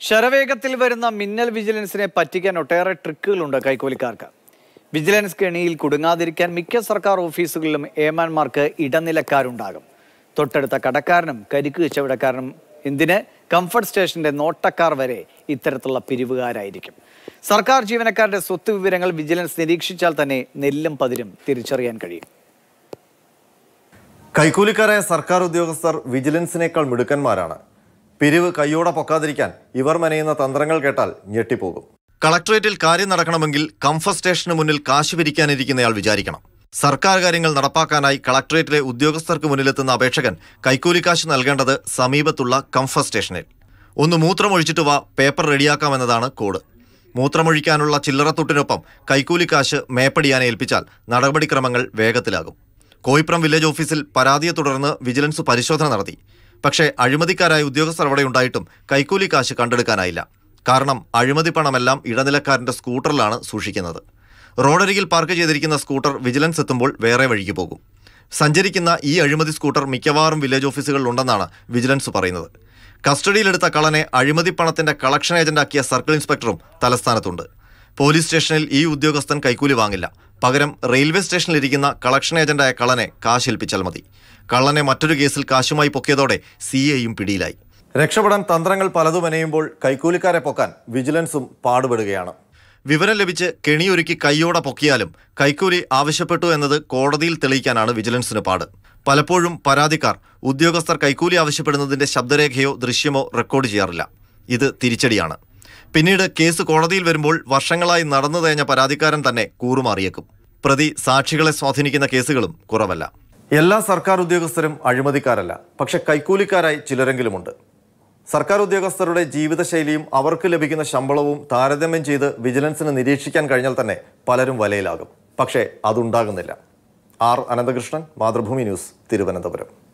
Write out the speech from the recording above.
ശരവേഗത്തിൽ വരുന്ന മിന്നൽ വിജിലൻസിനെ പറ്റിക്കാൻ ഒട്ടേറെ ട്രിക്കുകളുണ്ട് കൈക്കൂലിക്കാർക്ക്. വിജിലൻസ് കെണിയിൽ കുടുങ്ങാതിരിക്കാൻ മിക്ക സർക്കാർ ഓഫീസുകളിലും ഏമാന്മാർക്ക് ഇടനിലക്കാരുണ്ടാകും. തൊട്ടടുത്ത കടക്കാരനും കരിക്ക് കച്ചവടക്കാരനും എന്തിന്? കംഫർട്ട് സ്റ്റേഷന്റെ നോട്ടക്കാർ വരെ ഇത്തരത്തിലുള്ള പിരിവുകാരായിരിക്കും. സർക്കാർ ജീവനക്കാരുടെ സ്വത്ത് വിവരങ്ങൾ വിജിലൻസ് നിരീക്ഷിച്ചാൽ തന്നെ നെല്ലും പതിരും തിരിച്ചറിയാൻ കഴിയും. കൈക്കൂലിക്കാരായ സർക്കാർ ഉദ്യോഗസ്ഥർ വിജിലൻസിനേക്കാൾ മിടുക്കന്മാരാണ്. പിരിവ് കൈയോടെ പൊക്കാതിരിക്കാൻ ഇവർ മെനയുന്ന തന്ത്രങ്ങൾ കേട്ടാൽ ഞെട്ടിപ്പോകും. കളക്ടറേറ്റിൽ കാര്യം നടക്കണമെങ്കിൽ കംഫർട്ട് സ്റ്റേഷന് മുന്നിൽ കാശ് പിരിക്കാനിരിക്കുന്നയാൾ വിചാരിക്കണം. സർക്കാർ കാര്യങ്ങൾ നടപ്പാക്കാനായി കളക്ടറേറ്റിലെ ഉദ്യോഗസ്ഥർക്ക് മുന്നിലെത്തുന്ന അപേക്ഷകൻ കൈക്കൂലിക്കാശ് നൽകേണ്ടത് സമീപത്തുള്ള കംഫർട്ട് സ്റ്റേഷനിൽ ഒന്ന് മൂത്രമൊഴിച്ചിട്ട് വാ പേപ്പർ റെഡിയാക്കാമെന്നതാണ് കോഡ്. മൂത്രമൊഴിക്കാനുള്ള ചില്ലറത്തൊട്ടിനൊപ്പം കൈക്കൂലിക്കാശ് മേപ്പടിയാനെ ഏൽപ്പിച്ചാൽ നടപടിക്രമങ്ങൾ വേഗത്തിലാകും. കോയിപ്രം വില്ലേജ് ഓഫീസിൽ പരാതിയെ തുടർന്ന് വിജിലൻസ് പരിശോധന നടത്തി. പക്ഷേ അഴിമതിക്കാരായ ഉദ്യോഗസ്ഥർ അവിടെ ഉണ്ടായിട്ടും കൈക്കൂലി കാശ് കണ്ടെടുക്കാനായില്ല. കാരണം അഴിമതി പണമെല്ലാം ഇടനിലക്കാരന്റെ സ്കൂട്ടറിലാണ് സൂക്ഷിക്കുന്നത്. റോഡരികിൽ പാർക്ക് ചെയ്തിരിക്കുന്ന സ്കൂട്ടർ വിജിലൻസ് എത്തുമ്പോൾ വേറെ വഴിക്ക് പോകും. സഞ്ചരിക്കുന്ന ഈ അഴിമതി സ്കൂട്ടർ മിക്കവാറും വില്ലേജ് ഓഫീസുകളിലുണ്ടെന്നാണ് വിജിലൻസ് പറയുന്നത്. കസ്റ്റഡിയിലെടുത്ത കളനെ അഴിമതി പണത്തിന്റെ കളക്ഷൻ ഏജന്റാക്കിയ സർക്കിൾ ഇൻസ്പെക്ടറും തലസ്ഥാനത്തുണ്ട്. പോലീസ് സ്റ്റേഷനിൽ ഈ ഉദ്യോഗസ്ഥൻ കൈക്കൂലി വാങ്ങില്ല. പകരം റെയിൽവേ സ്റ്റേഷനിലിരിക്കുന്ന കളക്ഷൻ ഏജന്റായ കള്ളനെ കാശ് ഏൽപ്പിച്ചാൽ മതി. കള്ളനെ മറ്റൊരു കേസിൽ കാശുമായി പൊക്കിയതോടെ സി എയും പിടിയിലായി. രക്ഷപ്പെടാൻ തന്ത്രങ്ങൾ പലതും അനയുമ്പോൾ കൈക്കൂലിക്കാരെ പൊക്കാൻ വിജിലൻസും പാടുപെടുകയാണ്. വിവരം ലഭിച്ച് കെണിയൊരുക്കി കൈയോടെ പൊക്കിയാലും കൈക്കൂലി ആവശ്യപ്പെട്ടു എന്നത് കോടതിയിൽ തെളിയിക്കാനാണ് വിജിലൻസിന് പാട്. പലപ്പോഴും പരാതിക്കാർ ഉദ്യോഗസ്ഥർ കൈക്കൂലി ആവശ്യപ്പെടുന്നതിന്റെ ശബ്ദരേഖയോ ദൃശ്യമോ റെക്കോർഡ് ചെയ്യാറില്ല. ഇത് തിരിച്ചടിയാണ്. പിന്നീട് കേസ് കോടതിയിൽ വരുമ്പോൾ വർഷങ്ങളായി നടന്നു തേഞ്ഞ പരാതിക്കാരൻ തന്നെ കൂറുമാറിയേക്കും. പ്രതി സാക്ഷികളെ സ്വാധീനിക്കുന്ന കേസുകളും കുറവല്ല. എല്ലാ സർക്കാർ ഉദ്യോഗസ്ഥരും അഴിമതിക്കാരല്ല. പക്ഷെ കൈക്കൂലിക്കാരായി ചിലരെങ്കിലുമുണ്ട്. സർക്കാർ ഉദ്യോഗസ്ഥരുടെ ജീവിതശൈലിയും അവർക്ക് ലഭിക്കുന്ന ശമ്പളവും താരതമ്യം ചെയ്ത് വിജിലൻസിന് നിരീക്ഷിക്കാൻ കഴിഞ്ഞാൽ തന്നെ പലരും വലയിലാകും. പക്ഷേ അതുണ്ടാകുന്നില്ല. R Ananthakrishnan Mathrubhumi news Thiruvananthapuram.